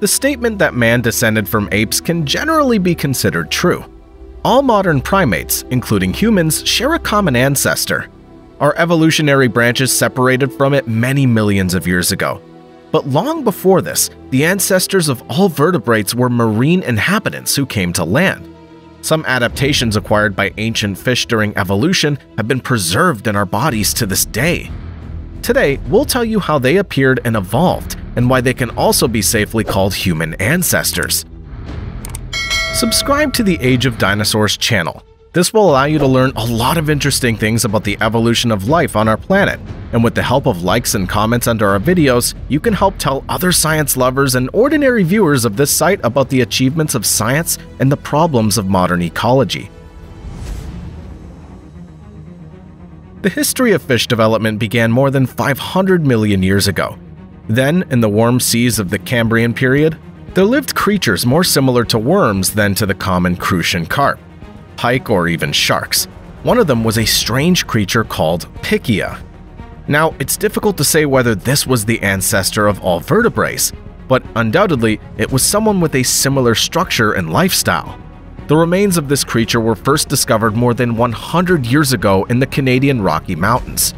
The statement that man descended from apes can generally be considered true. All modern primates, including humans, share a common ancestor. Our evolutionary branches separated from it many millions of years ago. But long before this, the ancestors of all vertebrates were marine inhabitants who came to land. Some adaptations acquired by ancient fish during evolution have been preserved in our bodies to this day. Today, we'll tell you how they appeared and evolved, and why they can also be safely called human ancestors. Subscribe to the Age of Dinosaurs channel. This will allow you to learn a lot of interesting things about the evolution of life on our planet, and with the help of likes and comments under our videos, you can help tell other science lovers and ordinary viewers of this site about the achievements of science and the problems of modern ecology. The history of fish development began more than 500 million years ago. Then, in the warm seas of the Cambrian period, there lived creatures more similar to worms than to the common crucian carp, pike, or even sharks. One of them was a strange creature called Pikaia. Now, it's difficult to say whether this was the ancestor of all vertebrates, but undoubtedly, it was someone with a similar structure and lifestyle. The remains of this creature were first discovered more than 100 years ago in the Canadian Rocky Mountains.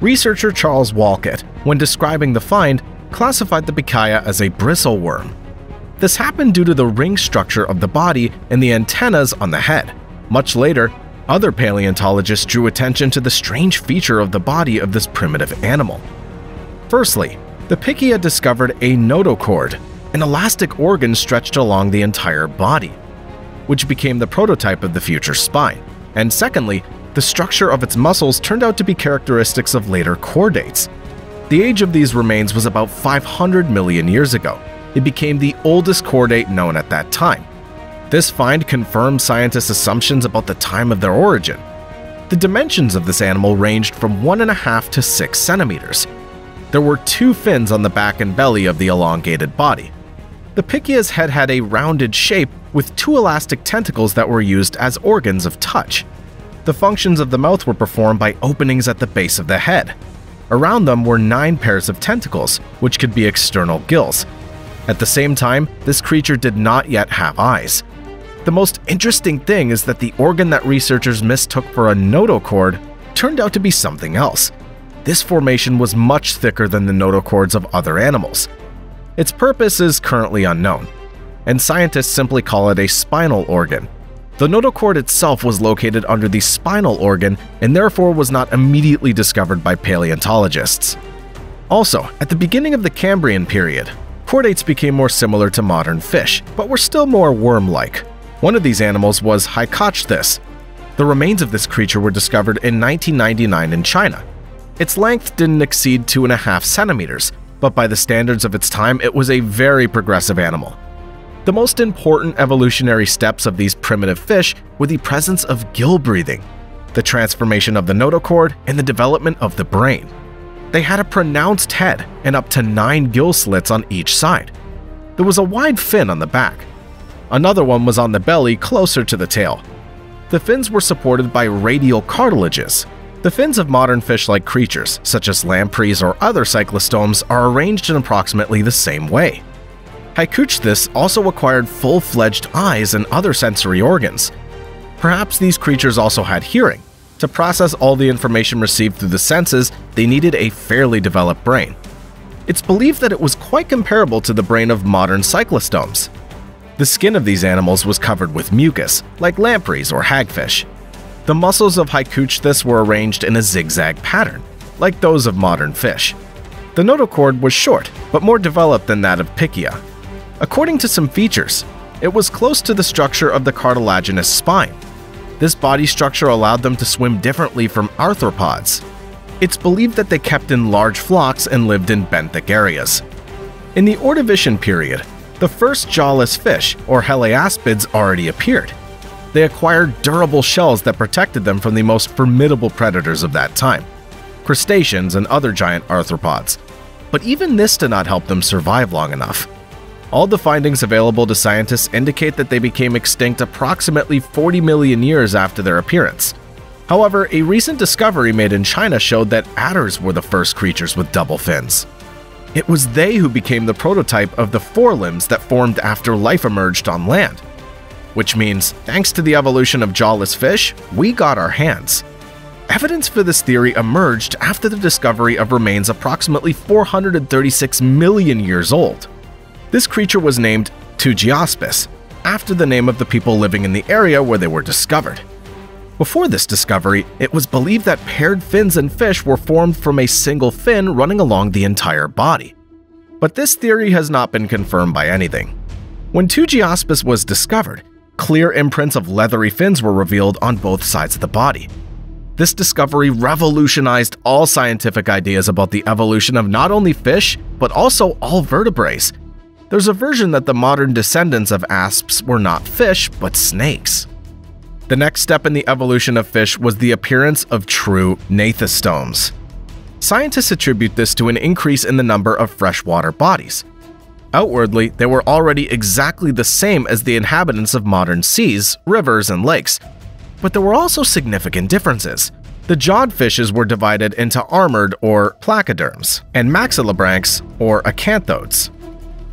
Researcher Charles Walcott, when describing the find, classified the Pikaia as a bristle worm. This happened due to the ring structure of the body and the antennas on the head. Much later, other paleontologists drew attention to the strange feature of the body of this primitive animal. Firstly, the Pikaia discovered a notochord, an elastic organ stretched along the entire body which became the prototype of the future spine. And secondly, the structure of its muscles turned out to be characteristics of later chordates. The age of these remains was about 500 million years ago. It became the oldest chordate known at that time. This find confirmed scientists' assumptions about the time of their origin. The dimensions of this animal ranged from 1.5 to 6 centimeters. There were two fins on the back and belly of the elongated body. The Pikaia's head had a rounded shape with two elastic tentacles that were used as organs of touch. The functions of the mouth were performed by openings at the base of the head. Around them were nine pairs of tentacles, which could be external gills. At the same time, this creature did not yet have eyes. The most interesting thing is that the organ that researchers mistook for a notochord turned out to be something else. This formation was much thicker than the notochords of other animals. Its purpose is currently unknown, and scientists simply call it a spinal organ. The notochord itself was located under the spinal organ and therefore was not immediately discovered by paleontologists. Also, at the beginning of the Cambrian period, chordates became more similar to modern fish, but were still more worm-like. One of these animals was Haikouichthys. The remains of this creature were discovered in 1999 in China. Its length didn't exceed 2.5 centimeters, but by the standards of its time, it was a very progressive animal. The most important evolutionary steps of these primitive fish were the presence of gill breathing, the transformation of the notochord, and the development of the brain. They had a pronounced head and up to nine gill slits on each side. There was a wide fin on the back. Another one was on the belly closer to the tail. The fins were supported by radial cartilages, the fins of modern fish-like creatures, such as lampreys or other cyclostomes, are arranged in approximately the same way. Haikouichthys also acquired full-fledged eyes and other sensory organs. Perhaps these creatures also had hearing. To process all the information received through the senses, they needed a fairly developed brain. It's believed that it was quite comparable to the brain of modern cyclostomes. The skin of these animals was covered with mucus, like lampreys or hagfish. The muscles of Haikouichthys were arranged in a zigzag pattern, like those of modern fish. The notochord was short, but more developed than that of Pikaia. According to some features, it was close to the structure of the cartilaginous spine. This body structure allowed them to swim differently from arthropods. It's believed that they kept in large flocks and lived in benthic areas. In the Ordovician period, the first jawless fish, or heliaspids, already appeared they acquired durable shells that protected them from the most formidable predators of that time crustaceans and other giant arthropods. But even this did not help them survive long enough. All the findings available to scientists indicate that they became extinct approximately 40 million years after their appearance. However, a recent discovery made in China showed that adders were the first creatures with double fins. it was they who became the prototype of the forelimbs that formed after life emerged on land. Which means, thanks to the evolution of jawless fish, we got our hands. Evidence for this theory emerged after the discovery of remains approximately 436 million years old. This creature was named Tujiaspis, after the name of the people living in the area where they were discovered. Before this discovery, it was believed that paired fins in fish were formed from a single fin running along the entire body. But this theory has not been confirmed by anything. When Tujiaspis was discovered, clear imprints of leathery fins were revealed on both sides of the body. This discovery revolutionized all scientific ideas about the evolution of not only fish, but also all vertebrates. There's a version that the modern descendants of asps were not fish, but snakes. The next step in the evolution of fish was the appearance of true gnathostomes. Scientists attribute this to an increase in the number of freshwater bodies. Outwardly, they were already exactly the same as the inhabitants of modern seas, rivers, and lakes, but there were also significant differences. The jawed fishes were divided into armored or placoderms, and maxillobranchs or acanthodes.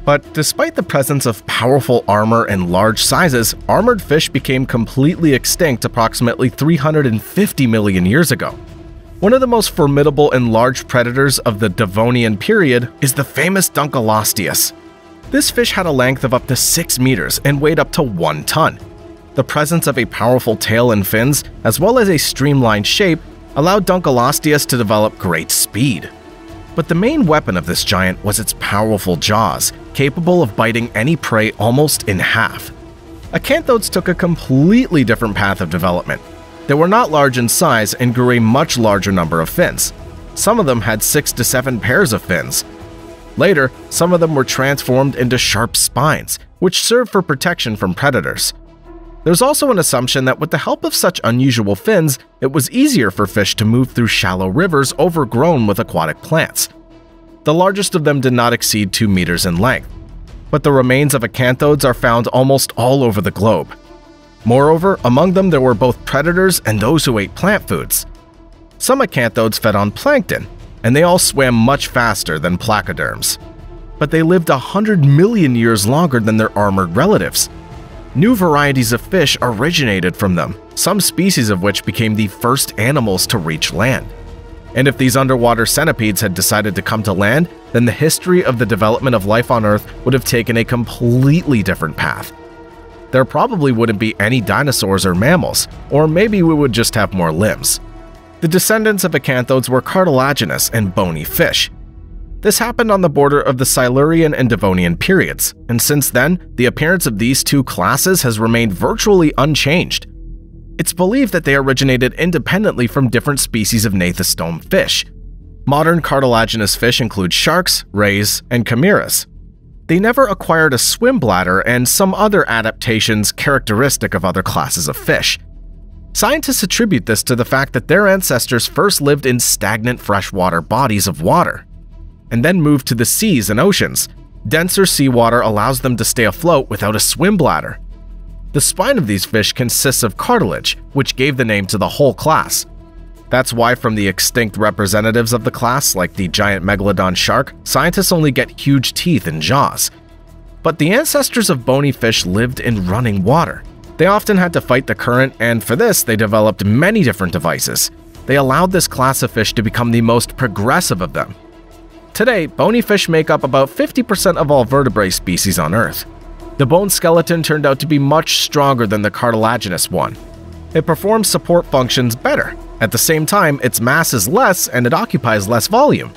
But despite the presence of powerful armor and large sizes, armored fish became completely extinct approximately 350 million years ago. One of the most formidable and large predators of the Devonian period is the famous Dunkleosteus. This fish had a length of up to 6 meters and weighed up to 1 ton. The presence of a powerful tail and fins, as well as a streamlined shape, allowed Dunkleosteus to develop great speed. But the main weapon of this giant was its powerful jaws, capable of biting any prey almost in half. Acanthodes took a completely different path of development. They were not large in size and grew a much larger number of fins. Some of them had 6 to 7 pairs of fins. Later, some of them were transformed into sharp spines, which served for protection from predators. There's also an assumption that with the help of such unusual fins, it was easier for fish to move through shallow rivers overgrown with aquatic plants. The largest of them did not exceed 2 meters in length, but the remains of acanthodes are found almost all over the globe. Moreover, among them there were both predators and those who ate plant foods. Some acanthodes fed on plankton, and they all swam much faster than placoderms. But they lived 100 million years longer than their armored relatives, New varieties of fish originated from them, some species of which became the first animals to reach land. And if these underwater centipedes had decided to come to land, then the history of the development of life on Earth would have taken a completely different path. There probably wouldn't be any dinosaurs or mammals, or maybe we would just have more limbs. The descendants of acanthodes were cartilaginous and bony fish, this happened on the border of the Silurian and Devonian periods, and since then, the appearance of these two classes has remained virtually unchanged. It's believed that they originated independently from different species of gnathostome fish. Modern cartilaginous fish include sharks, rays, and chimeras. They never acquired a swim bladder and some other adaptations characteristic of other classes of fish. Scientists attribute this to the fact that their ancestors first lived in stagnant freshwater bodies of water and then move to the seas and oceans. Denser seawater allows them to stay afloat without a swim bladder. The spine of these fish consists of cartilage, which gave the name to the whole class. That's why from the extinct representatives of the class, like the giant megalodon shark, scientists only get huge teeth and jaws. But the ancestors of bony fish lived in running water. They often had to fight the current, and for this, they developed many different devices. They allowed this class of fish to become the most progressive of them, Today, bony fish make up about 50% of all vertebrate species on Earth. The bone skeleton turned out to be much stronger than the cartilaginous one. It performs support functions better. At the same time, its mass is less and it occupies less volume.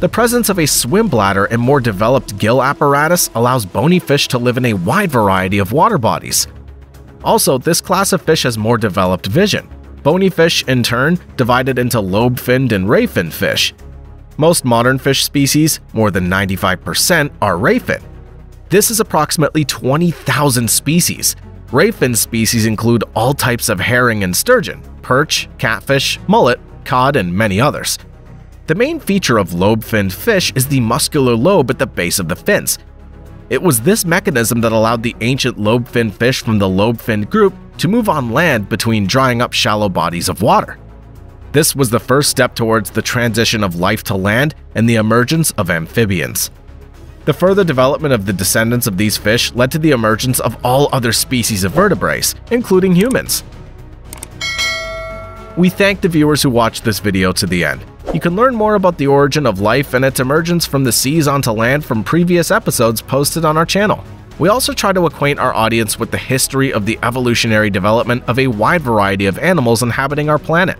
The presence of a swim bladder and more developed gill apparatus allows bony fish to live in a wide variety of water bodies. Also, this class of fish has more developed vision. Bony fish, in turn, divided into lobe-finned and ray-finned fish, most modern fish species, more than 95%, are rayfin. This is approximately 20,000 species. Rayfin species include all types of herring and sturgeon, perch, catfish, mullet, cod, and many others. The main feature of lobe-finned fish is the muscular lobe at the base of the fins. It was this mechanism that allowed the ancient lobe-finned fish from the lobe-finned group to move on land between drying up shallow bodies of water. This was the first step towards the transition of life to land and the emergence of amphibians. The further development of the descendants of these fish led to the emergence of all other species of vertebrates, including humans. We thank the viewers who watched this video to the end. You can learn more about the origin of life and its emergence from the seas onto land from previous episodes posted on our channel. We also try to acquaint our audience with the history of the evolutionary development of a wide variety of animals inhabiting our planet.